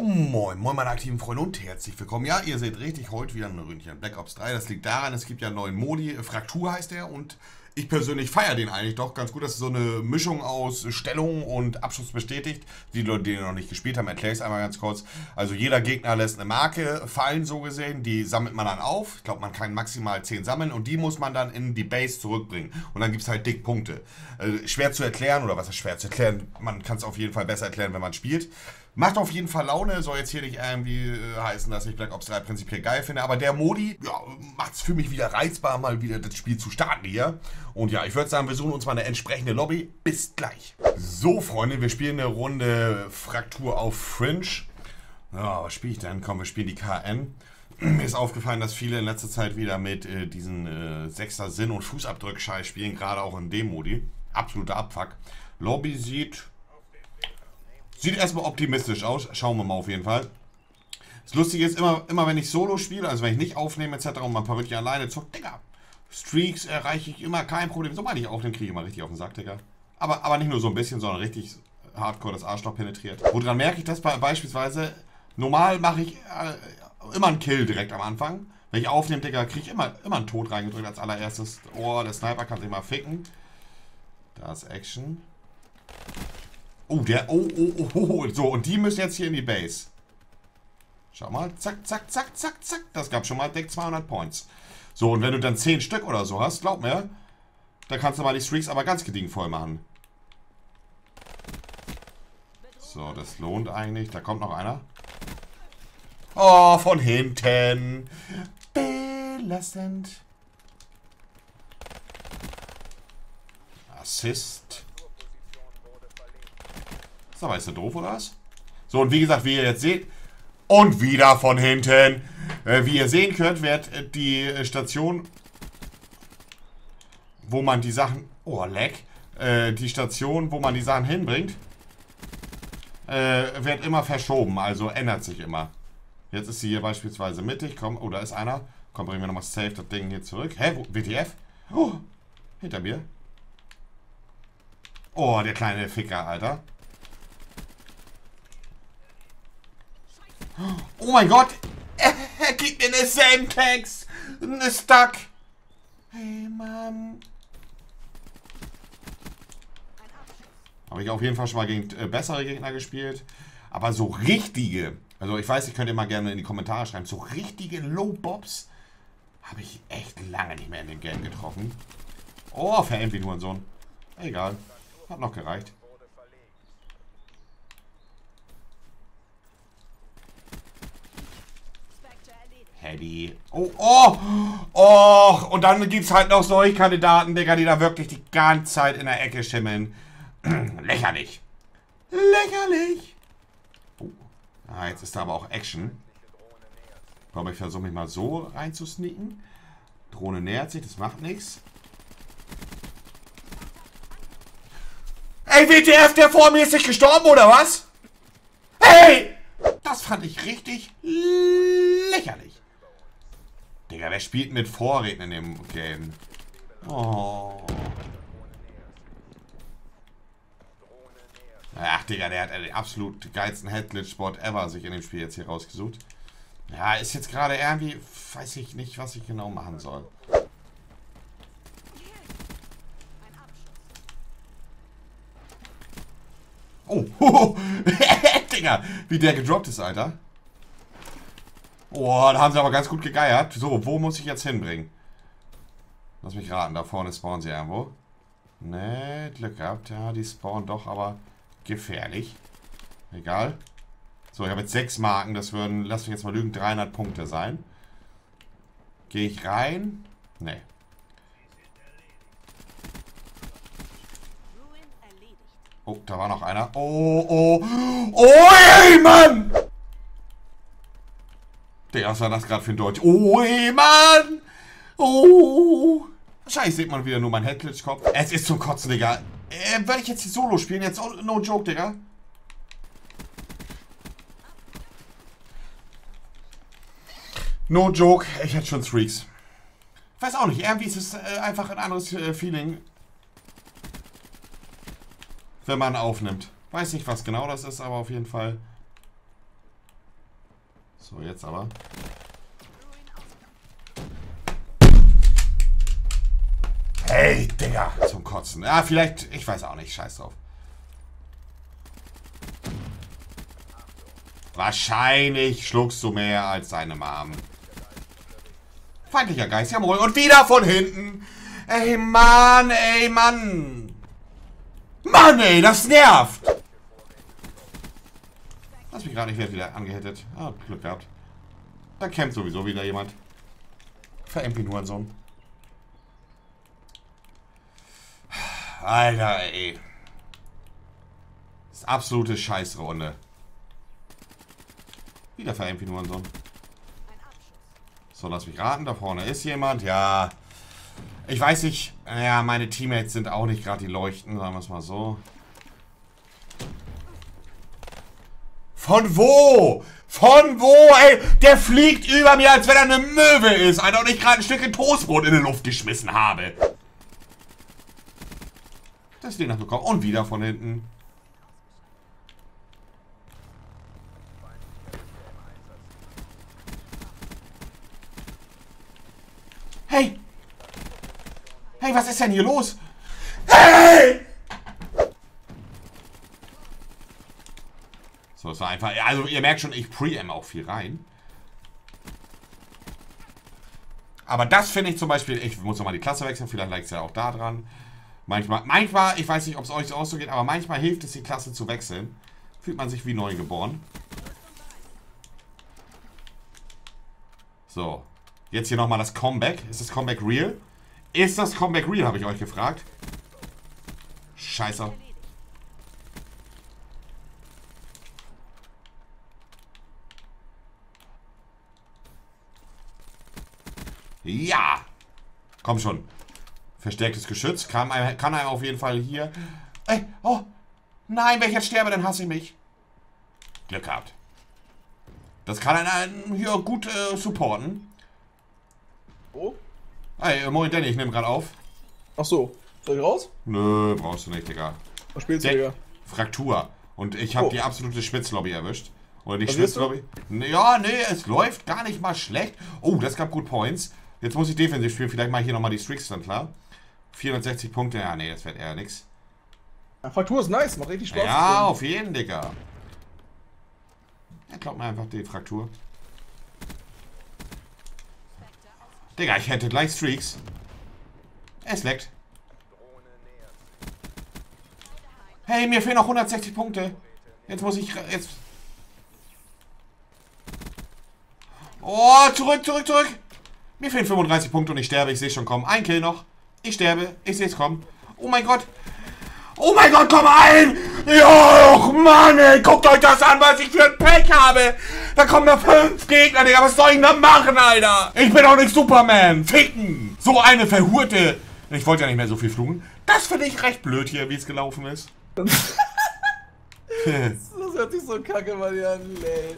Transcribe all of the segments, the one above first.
Moin, moin meine aktiven Freunde und herzlich willkommen. Ja, ihr seht richtig, heute wieder ein Ründchen Black Ops 3. Das liegt daran, es gibt ja einen neuen Modi, Fraktur heißt der und ich persönlich feiere den eigentlich doch ganz gut. Das ist so eine Mischung aus Stellung und Abschluss bestätigt. Die Leute, die noch nicht gespielt haben, erkläre ich es einmal ganz kurz. Also jeder Gegner lässt eine Marke fallen, so gesehen. Die sammelt man dann auf. Ich glaube, man kann maximal 10 sammeln und die muss man dann in die Base zurückbringen. Und dann gibt es halt dick Punkte. Äh, schwer zu erklären, oder was ist schwer zu erklären? Man kann es auf jeden Fall besser erklären, wenn man spielt. Macht auf jeden Fall Laune, soll jetzt hier nicht irgendwie äh, heißen, dass ich Black Ops 3 prinzipiell geil finde, aber der Modi, ja, macht es für mich wieder reizbar, mal wieder das Spiel zu starten hier. Und ja, ich würde sagen, wir suchen uns mal eine entsprechende Lobby. Bis gleich. So, Freunde, wir spielen eine Runde Fraktur auf Fringe. Ja, was spiele ich denn? Komm, wir spielen die KN. Mir ist aufgefallen, dass viele in letzter Zeit wieder mit äh, diesen äh, Sechser Sinn- und Fußabdrück-Scheiß spielen, gerade auch in dem Modi. Absoluter Abfuck. Lobby sieht Sieht erstmal optimistisch aus. Schauen wir mal auf jeden Fall. Das Lustige ist, immer, immer wenn ich Solo spiele, also wenn ich nicht aufnehme etc. und mal ein paar Ründchen alleine zockt, Digga, Streaks erreiche ich immer kein Problem. So meine ich den kriege ich mal richtig auf den Sack, Digga. Aber, aber nicht nur so ein bisschen, sondern richtig hardcore das Arschloch penetriert. Woran merke ich das beispielsweise? Normal mache ich äh, immer einen Kill direkt am Anfang. Wenn ich aufnehme, Digga, kriege ich immer, immer einen Tod reingedrückt als allererstes. Oh, der Sniper kann sich mal ficken. Da ist Action. Oh, der. Oh, oh, oh, oh. So, und die müssen jetzt hier in die Base. Schau mal. Zack, zack, zack, zack, zack. Das gab schon mal Deck 200 Points. So, und wenn du dann 10 Stück oder so hast, glaub mir, da kannst du mal die Streaks aber ganz gedient voll machen. So, das lohnt eigentlich. Da kommt noch einer. Oh, von hinten. Belastend. Assist. Sag mal, ist doof oder was? So, und wie gesagt, wie ihr jetzt seht, und wieder von hinten. Äh, wie ihr sehen könnt, wird äh, die äh, Station, wo man die Sachen, oh, leck, äh, die Station, wo man die Sachen hinbringt, äh, wird immer verschoben, also ändert sich immer. Jetzt ist sie hier beispielsweise mittig, komm, oh, da ist einer. Komm, bringen wir nochmal safe das Ding hier zurück. Hä, wo, WTF? Oh, hinter mir. Oh, der kleine Ficker, Alter. Oh mein Gott! Er, gibt mir eine Semtex! Eine Stuck! Hey, Mann! Habe ich auf jeden Fall schon mal gegen äh, bessere Gegner gespielt. Aber so richtige, also ich weiß, ich könnt ihr mal gerne in die Kommentare schreiben, so richtige Low-Bobs habe ich echt lange nicht mehr in den Game getroffen. Oh, verämt nur ein Sohn. Egal. Hat noch gereicht. Heavy. Oh, oh, oh. Und dann gibt es halt noch solche Kandidaten, Digga, die da wirklich die ganze Zeit in der Ecke schimmeln. Lächerlich. Lächerlich. Oh. Ah, jetzt ist da aber auch Action. Ich glaube, ich versuche mich mal so reinzusneaken. Drohne nähert sich, das macht nichts. Ey, WTF, der vor mir ist nicht gestorben, oder was? Hey! Das fand ich richtig lächerlich. Digga, wer spielt mit Vorräten in dem Game? Oh. Ach, Digga, der hat den absolut geilsten Headglitch-Spot ever sich in dem Spiel jetzt hier rausgesucht. Ja, ist jetzt gerade irgendwie... Weiß ich nicht, was ich genau machen soll. Oh, Digga, wie der gedroppt ist, Alter. Oh, da haben sie aber ganz gut gegeiert. So, wo muss ich jetzt hinbringen? Lass mich raten, da vorne spawnen sie irgendwo. Ne, Glück gehabt. Ja, die spawnen doch, aber gefährlich. Egal. So, ich habe jetzt sechs Marken. Das würden, lass mich jetzt mal lügen, 300 Punkte sein. Gehe ich rein? Ne. Oh, da war noch einer. Oh, oh. Oh, ey, Mann! Der, was war das gerade für ein Deutsch? Oh, ey, Mann! Oh! Wahrscheinlich sieht man wieder nur mein Headglitch-Kopf. Es ist zum Kotzen, Digga. Äh, werde ich jetzt die Solo spielen? Jetzt oh, no joke, Digga. No joke, ich hätte schon Streaks. Weiß auch nicht, irgendwie ist es äh, einfach ein anderes äh, Feeling. wenn man aufnimmt. Weiß nicht, was genau das ist, aber auf jeden Fall. So, jetzt aber. Hey, Digga. Zum Kotzen. Ja, vielleicht, ich weiß auch nicht. Scheiß drauf. Wahrscheinlich schluckst du mehr als deine Mom. Feindlicher Geist, jawohl. Und wieder von hinten. Ey, Mann, ey, Mann. Mann, ey, das nervt. Lass mich gerade, ich werde wieder angehittet. Ah, Glück gehabt. Da kämpft sowieso wieder jemand. Ver-MP nur so. Alter, ey. Das ist absolute Scheißrunde. Wieder Ver-MP nur so. So, lass mich raten. Da vorne ist jemand. Ja. Ich weiß nicht. Ja, meine Teammates sind auch nicht gerade die Leuchten. Sagen wir es mal so. Von wo? Von wo, ey? Der fliegt über mir, als wenn er eine Möwe ist. Alter, und ich gerade ein Stückchen Toastbrot in die Luft geschmissen habe. Das Ding noch bekommen. Und wieder von hinten. Hey! Hey, was ist denn hier los? Hey! War einfach... Also, ihr merkt schon, ich pre-am auch viel rein. Aber das finde ich zum Beispiel... Ich muss nochmal die Klasse wechseln. Vielleicht lag es ja auch da dran. Manchmal, manchmal, ich weiß nicht, ob es euch so geht, aber manchmal hilft es, die Klasse zu wechseln. Fühlt man sich wie neu geboren. So. Jetzt hier nochmal das Comeback. Ist das Comeback real? Ist das Comeback real, habe ich euch gefragt. Scheiße. Ja! Komm schon. Verstärktes Geschütz. Kann einem, kann einem auf jeden Fall hier... Ey, oh! Nein, wenn ich jetzt sterbe, dann hasse ich mich. Glück gehabt. Das kann einen hier gut äh, supporten. Oh? Hey, moin Danny, ich nehme gerade auf. Ach so. Soll ich raus? Nö, brauchst du nicht, Digga. Was spielst du, Digga? Fraktur. Und ich habe Oh. die absolute Schwitzlobby erwischt. Oder die? Schwitzlobby. Nee, Ja, nee, es läuft gar nicht mal schlecht. Oh, das gab gut Points. Jetzt muss ich defensiv spielen. Vielleicht mache ich hier nochmal die Streaks dann klar. 460 Punkte. Ja, nee, das wird eher nix. Ja, Fraktur ist nice, macht richtig Spaß. Ja, auf jeden, Digga. Ja, glaubt mir einfach die Fraktur. Digga, ich hätte gleich Streaks. Es leckt. Hey, mir fehlen noch 160 Punkte. Jetzt muss ich... Jetzt... Oh, zurück, zurück, zurück. Mir fehlen 35 Punkte und ich sterbe. Ich sehe schon kommen. Ein Kill noch. Ich sterbe. Ich sehe es kommen. Oh mein Gott. Oh mein Gott, komm ein! Ja, och Mann, ey, guckt euch das an, was ich für ein Pech habe! Da kommen da fünf Gegner, Digga, was soll ich denn da machen, Alter? Ich bin doch nicht Superman! Ficken! So eine verhurte... Ich wollte ja nicht mehr so viel fluchen. Das finde ich recht blöd hier, wie es gelaufen ist. Das hört sich so kacke mal an, ey.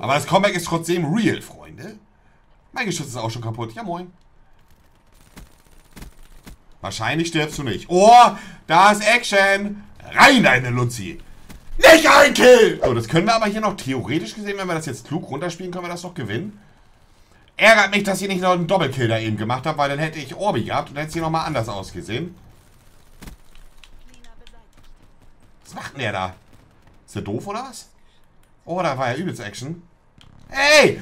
Aber das Comeback ist trotzdem real, Freunde. Mein Geschütz ist auch schon kaputt. Ja, moin. Wahrscheinlich stirbst du nicht. Oh, da ist Action. Rein, deine Luzi. Nicht ein Kill. So, das können wir aber hier noch theoretisch gesehen, wenn wir das jetzt klug runterspielen, können wir das noch gewinnen. Ärgert mich, dass ich nicht noch einen Doppelkill da eben gemacht habe, weil dann hätte ich Orbi gehabt und dann hätte es hier nochmal anders ausgesehen. Was macht denn der da? Ist der doof oder was? Oh, da war ja übelst Action. Ey!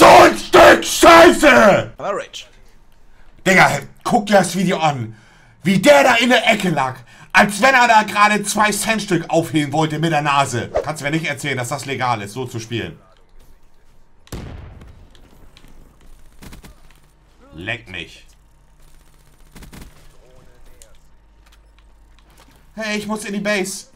So ein Stück Scheiße! Aber Rage. Digga, guck dir das Video an. Wie der da in der Ecke lag. Als wenn er da gerade zwei Cent Stück aufheben wollte mit der Nase. Kannst du mir nicht erzählen, dass das legal ist, so zu spielen. Leck mich. Hey, ich muss in die Base.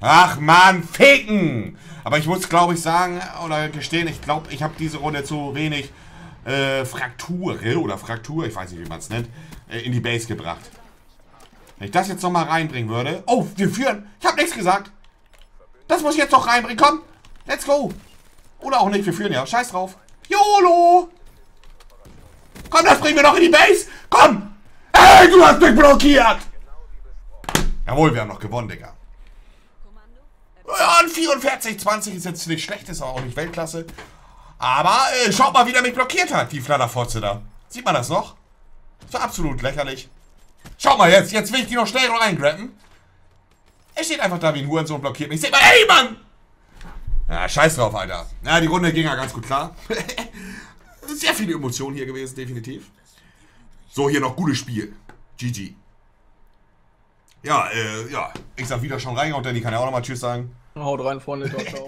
Ach man, ficken! Aber ich muss, glaube ich, sagen oder gestehen, ich glaube, ich habe diese Runde zu wenig äh, Frakture oder Fraktur, ich weiß nicht, wie man es nennt, äh, in die Base gebracht. Wenn ich das jetzt nochmal reinbringen würde... Oh, wir führen! Ich habe nichts gesagt! Das muss ich jetzt doch reinbringen, komm! Let's go! Oder auch nicht, wir führen ja. Scheiß drauf. YOLO! Komm, das bringen wir doch in die Base! Komm! Ey, du hast mich blockiert! Jawohl, wir haben noch gewonnen, Digga. Ja, ein 44, 20 ist jetzt nicht schlecht, ist aber auch nicht Weltklasse. Aber äh, schaut mal, wie der mich blockiert hat, die Flatterfotze da. Sieht man das noch? Das war absolut lächerlich. Schaut mal jetzt, jetzt will ich die noch schnell reingrappen. Er steht einfach da wie ein Hurensohn blockiert mich. Seht mal, ey, Mann! Ja, scheiß drauf, Alter. Ja, die Runde ging ja ganz gut klar. Sehr viele Emotionen hier gewesen, definitiv. So, hier noch gutes Spiel. GG. Ja, äh, ja. Ich sag wieder schon rein und Danny kann ja auch nochmal Tschüss sagen. Haut rein, Freunde. Ciao, ciao.